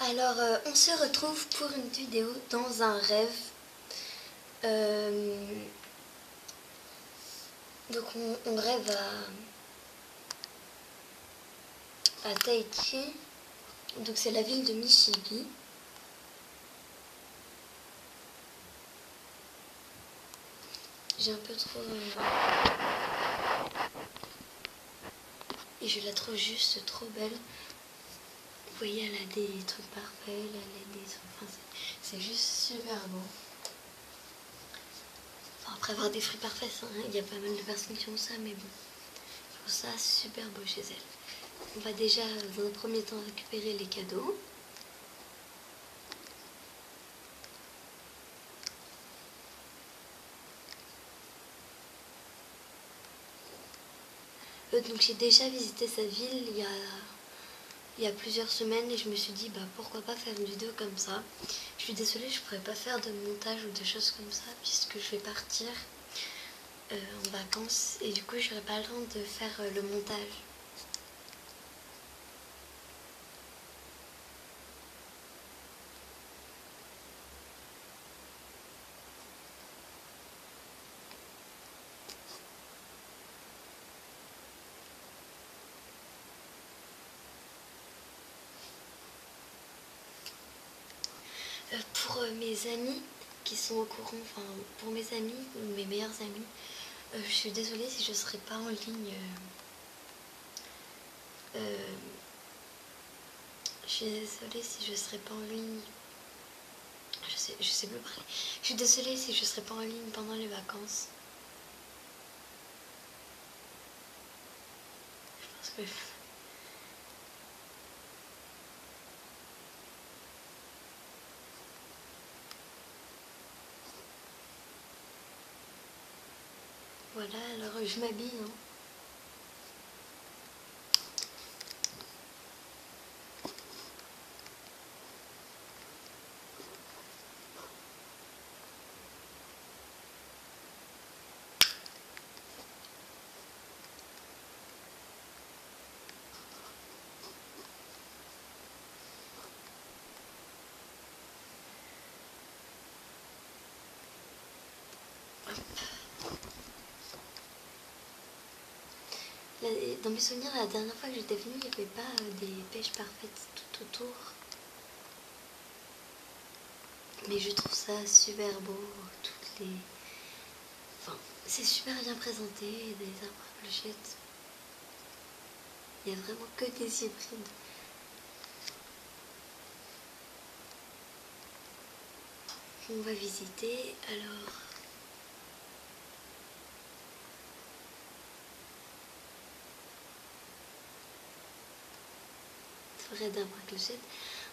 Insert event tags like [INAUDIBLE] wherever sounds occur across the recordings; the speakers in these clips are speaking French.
alors euh, on se retrouve pour une vidéo dans un rêve. Euh, donc on, rêve à, à. Donc c'est la ville de Michigan. J'ai un peu trop... Euh, et je la trouve juste trop belle. Vous voyez, elle a des trucs parfaits, elle a des Enfin, c'est juste super beau. Enfin, après avoir des fruits parfaits, hein, il y a pas mal de personnes qui ont ça, mais bon. Je trouve ça super beau chez elle. On va déjà, dans un premier temps, récupérer les cadeaux. Euh, donc j'ai déjà visité sa ville il y a il y a plusieurs semaines et je me suis dit bah pourquoi pas faire une vidéo comme ça. Je suis désolée, je pourrais pas faire de montage ou de choses comme ça puisque je vais partir euh, en vacances et du coup j'aurai pas le temps de faire euh, le montage. Euh, pour euh, mes amis qui sont au courant, enfin pour mes amis, mes meilleurs amis, euh, je suis désolée si je ne serai pas en ligne. je suis désolée si je ne serai pas en ligne. Je sais, je sais plus parler. Je suis désolée si je ne serai pas en ligne pendant les vacances. Je pense que Voilà, alors je m'habille. Hein. Dans mes souvenirs, la dernière fois que j'étais venue, il n'y avait pas euh, des pêches parfaites tout autour. Mais je trouve ça super beau, toutes les... Enfin, c'est super bien présenté, des arbres à clochettes. Il n'y a vraiment que des hybrides. On va visiter, alors...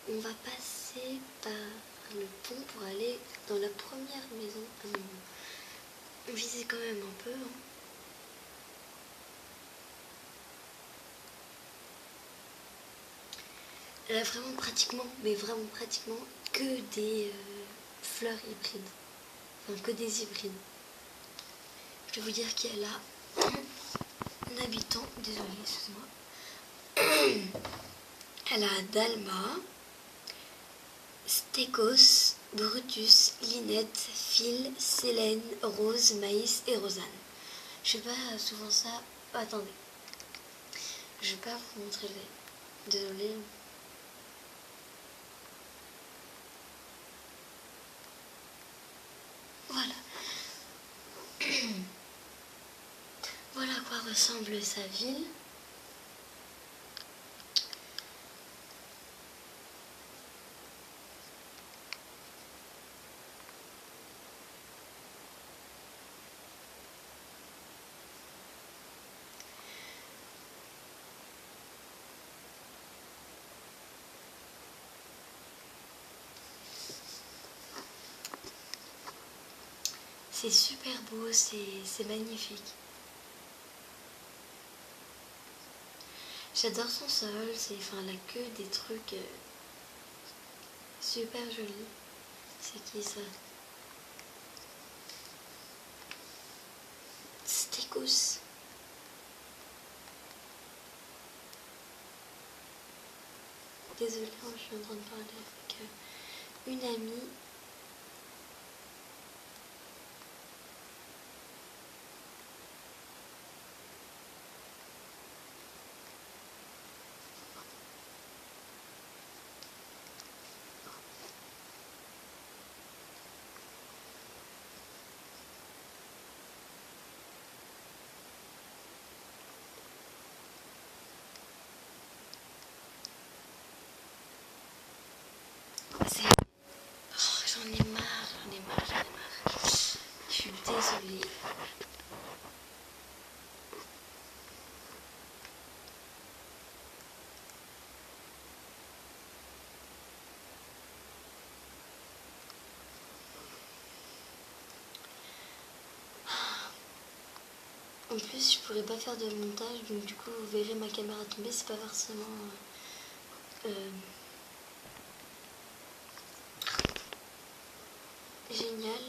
on va passer par le pont pour aller dans la première maison. On visait quand même un peu. Hein. Elle a vraiment pratiquement, mais vraiment pratiquement, que des euh, fleurs hybrides. Enfin, que des hybrides. Je vais vous dire qu'elle a un habitant, désolé, excusez-moi. [CLEARS THROAT] Elle a Dalma, Stécos, Brutus, Linette, Phil, Célène, Rose, Maïs et Rosanne. Je sais pas souvent ça. attendez. Je vais pas vous montrer le. Désolée. Voilà. [CLEARS THROAT] voilà à quoi ressemble sa ville. C'est super beau, c'est magnifique. J'adore son sol, c'est enfin la queue des trucs euh, super jolis. C'est qui ça? Stécos. désolée, hein, je suis en train de parler avec euh, une amie. C'est... Oh, j'en ai marre, j'en ai marre, j'en ai marre. Je suis désolée. En plus, je pourrais pas faire de montage, donc du coup, vous verrez ma caméra tomber, c'est pas forcément euh, euh, génial.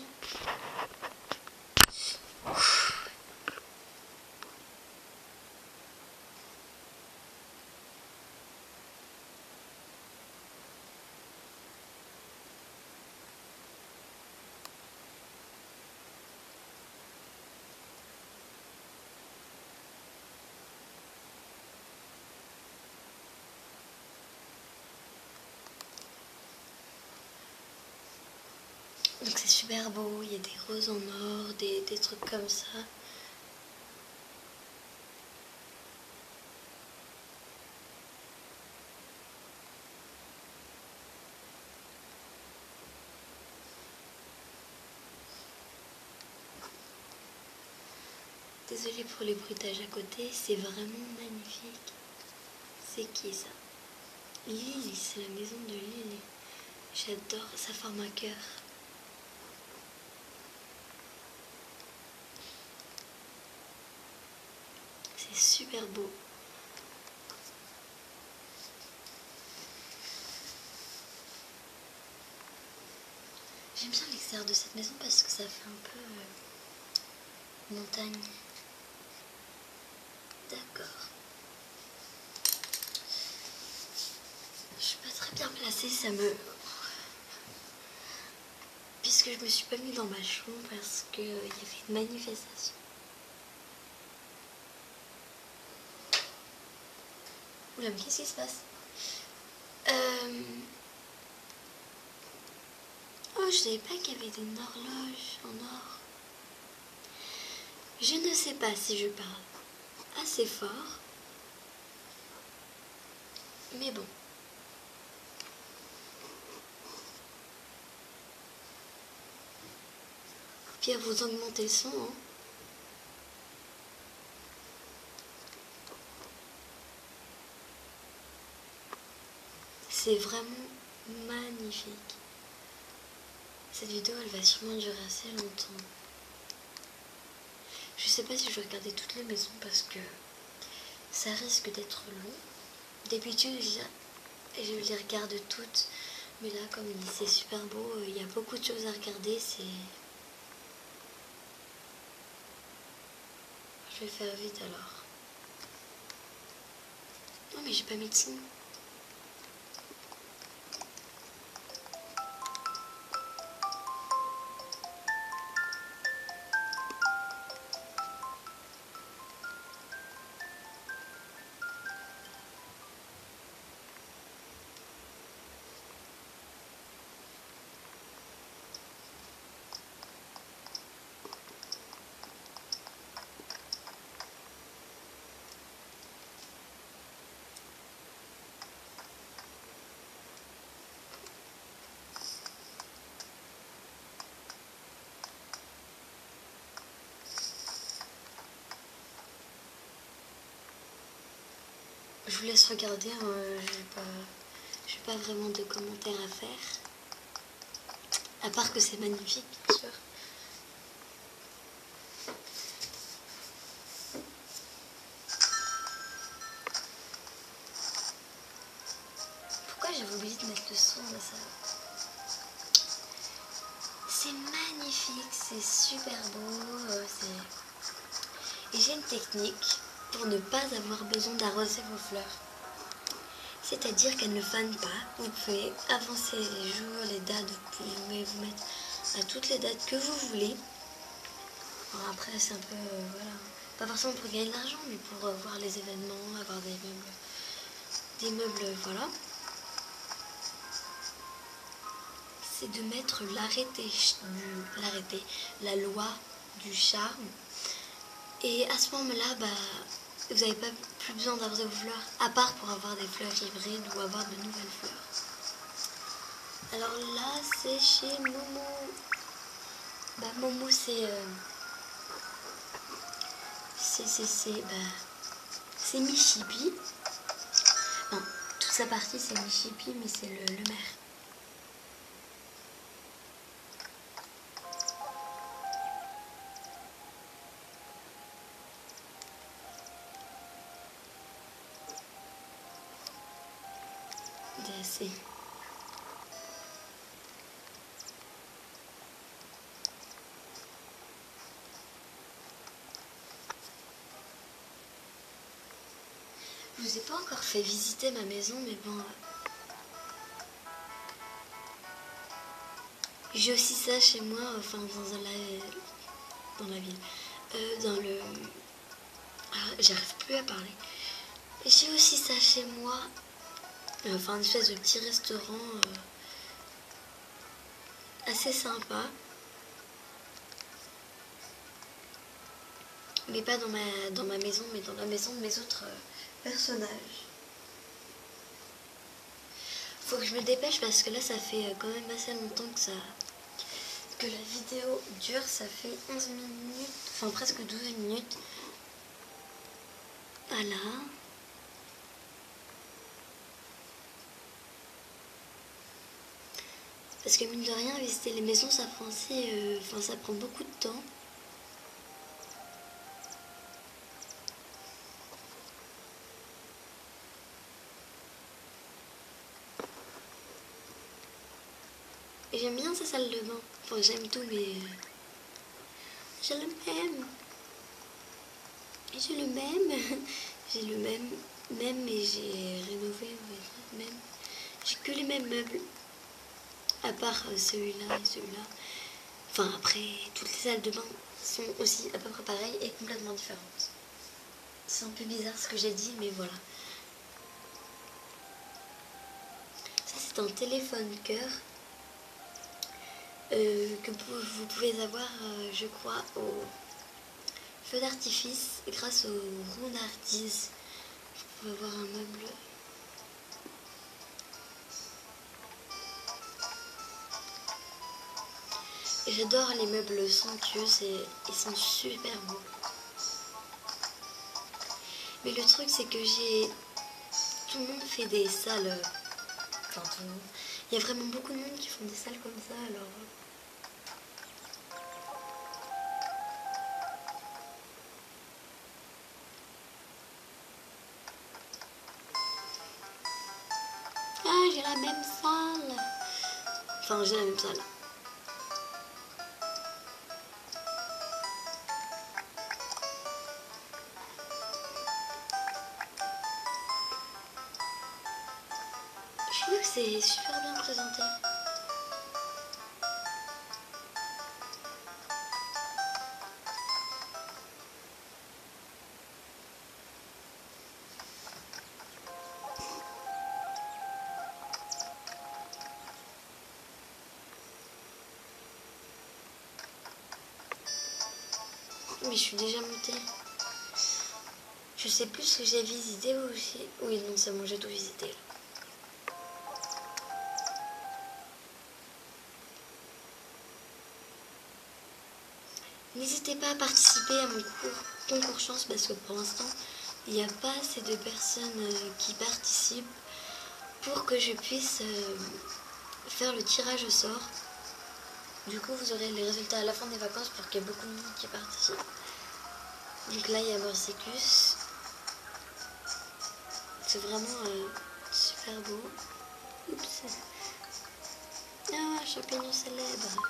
Donc c'est super beau, il y a des roses en or, des, des trucs comme ça. Désolée pour les bruitages à côté, c'est vraiment magnifique. C'est qui ça? Lily, c'est la maison de Lily. J'adore, ça forme un cœur. Super beau. J'aime bien l'extérieur de cette maison parce que ça fait un peu euh, montagne. D'accord. Je suis pas très bien placée, ça me... Puisque je me suis pas mis dans ma chambre parce qu'il y avait une manifestation. Qu'est-ce qui se passe? Euh... Oh, je savais pas qu'il y avait une horloge en or. Je ne sais pas si je parle assez fort. Mais bon. Au pire, vous augmentez le son. Hein. C'est vraiment magnifique. Cette vidéo, elle va sûrement durer assez longtemps. Je sais pas si je vais regarder toutes les maisons parce que ça risque d'être long. D'habitude, je les regarde toutes. Mais là, comme c'est super beau, il y a beaucoup de choses à regarder. C'est... Je vais faire vite alors. Non mais j'ai pas mis. Je vous laisse regarder, hein, je n'ai pas, vraiment de commentaires à faire. À part que c'est magnifique, bien sûr. Pourquoi j'ai oublié de mettre le son de ça C'est magnifique, c'est super beau. euh, Et j'ai une technique pour ne pas avoir besoin d'arroser vos fleurs. c'est-à-dire qu'elle ne fane pas. Vous pouvez avancer les jours, les dates, vous pouvez vous mettre à toutes les dates que vous voulez. après, c'est un peu, euh, voilà, pas forcément pour gagner de l'argent, mais pour euh, voir les événements, avoir des meubles, des meubles, voilà. C'est de mettre l'arrêté, l'arrêté, la loi du charme. Et à ce moment-là, bah, vous n'avez pas plus besoin d'arroser vos fleurs, à part pour avoir des fleurs hybrides ou avoir de nouvelles fleurs. Alors là, c'est chez Momo. Bah, Momo, c'est. Euh, c'est. C'est. Bah, c'est Michipi. Non, toute sa partie, c'est Michipi, mais c'est le, le maire. Je vous ai pas encore fait visiter ma maison, mais bon. J'ai aussi ça chez moi, enfin dans la, dans la ville. Euh, dans le. Ah, j'arrive plus à parler. J'ai aussi ça chez moi enfin une espèce de petit restaurant euh, assez sympa. Mais pas dans ma, dans ma maison, mais dans la maison de mes autres euh, personnages. Faut que je me dépêche parce que là ça fait euh, quand même assez longtemps que ça que la vidéo dure, ça fait 11 minutes, enfin presque 12 minutes. Voilà. Parce que mine de rien, visiter les maisons, ça euh, ça prend beaucoup de temps. Et j'aime bien sa salle de bain. Enfin, j'aime tout, mais euh, j'ai le même. J'ai le même. [LAUGHS] j'ai le même, même, mais j'ai rénové, même. J'ai que les mêmes meubles à part euh, celui-là et celui-là. Enfin, après, toutes les salles de bain sont aussi à peu près pareilles et complètement différentes. C'est un peu bizarre ce que j'ai dit, mais voilà. Ça, c'est un téléphone cœur euh, que vous pouvez avoir, euh, je crois, au feu d'artifice grâce au rounardise. Vous pouvez avoir un meuble J'adore les meubles somptueux, ils sont super beaux. Mais le truc, c'est que j'ai. Tout le monde fait des salles. Enfin, tout le monde. Il y a vraiment beaucoup de monde qui font des salles comme ça, alors. Ah, j'ai la même salle. Enfin, j'ai la même salle. C'est super bien présenté. Mais je suis déjà montée. Je sais plus ce que j'ai visité aussi. Oui, non, c'est bon, j'ai tout visité. N'hésitez pas à participer à mon cours concours chance parce que pour l'instant, il n'y a pas assez de personnes euh, qui participent pour que je puisse euh, faire le tirage au sort. Du coup, vous aurez les résultats à la fin des vacances pour qu'il y ait beaucoup de monde qui participe. Donc là, il y a Morsicus. C'est vraiment euh, super beau. Oups. Ah, champignon célèbre.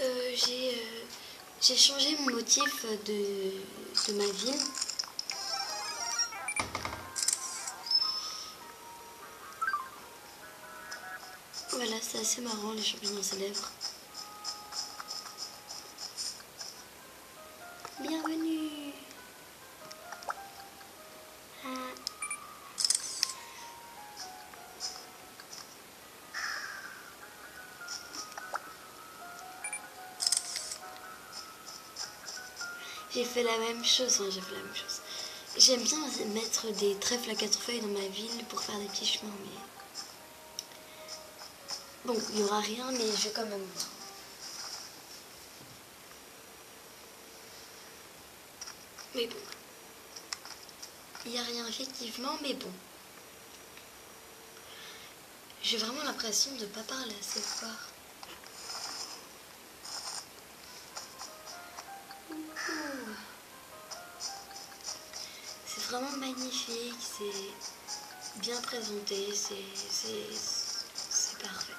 Euh, euh, j'ai changé mon motif de, ma ville. Voilà, c'est assez marrant les champignons célèbres. Fait la même chose, hein, j'ai fait la même chose. J'aime bien mettre des trèfles à quatre feuilles dans ma ville pour faire des petits chemins, mais... Bon, il n'y aura rien, mais je vais quand même voir. Mais bon. Il n'y a rien effectivement, mais bon. J'ai vraiment l'impression de ne pas parler assez fort. Vraiment magnifique, c'est bien présenté, c'est parfait.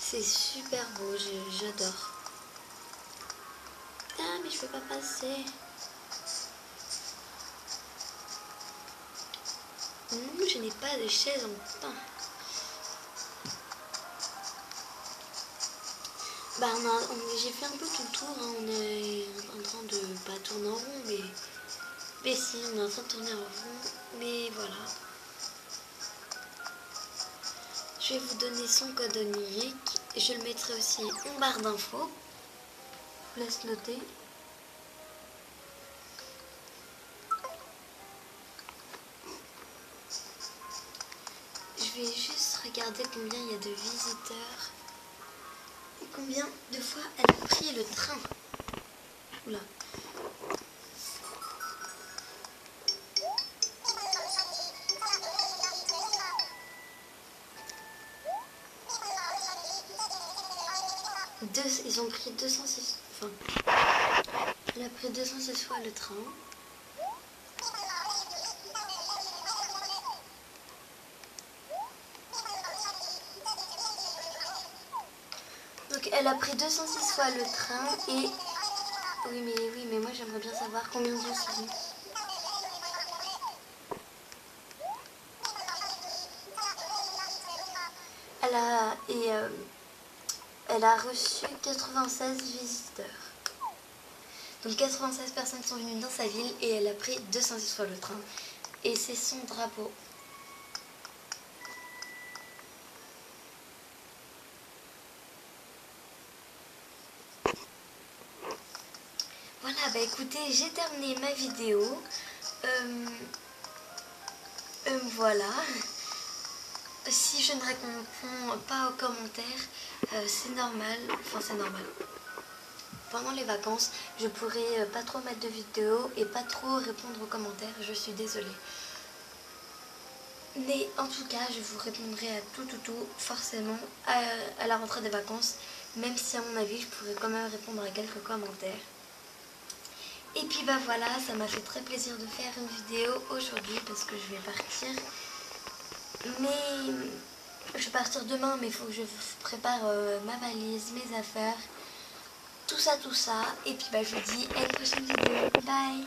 C'est super beau, j'adore. Je peux pas passer. Mmh, je n'ai pas de chaise en pain. Bah, j'ai fait un peu tout le tour. Hein. On est en train de pas tourner en rond, mais. Mais si, on est en train de tourner en rond. Mais voilà. Je vais vous donner son code onirique. Je le mettrai aussi en barre d'infos. Laisse noter. Combien il y a de visiteurs. Et combien de fois elle a pris le train. Oula. ils ont pris 206... Enfin, elle a pris 206 fois le train. Elle a pris 206 fois le train et... Oui mais oui mais moi j'aimerais bien savoir combien de fois Elle a... Et... Euh, elle a reçu 96 visiteurs. Donc 96 personnes sont venues dans sa ville et elle a pris 206 fois le train. Et c'est son drapeau. Voilà, bah écoutez, j'ai terminé ma vidéo. Euh, euh, voilà si je ne réponds pas aux commentaires, euh, c'est normal. Enfin, c'est normal. Pendant les vacances, je pourrais pas trop mettre de vidéos et pas trop répondre aux commentaires. Je suis désolée. Mais en tout cas, je vous répondrai à tout, tout, tout, forcément, à, la rentrée des vacances. Même si à mon avis, je pourrais quand même répondre à quelques commentaires. Et puis bah voilà, ça m'a fait très plaisir de faire une vidéo aujourd'hui parce que je vais partir mais je vais partir demain, mais il faut que je prépare euh, ma valise, mes affaires, tout ça, tout ça. Et puis bah, je vous dis à une prochaine vidéo. Bye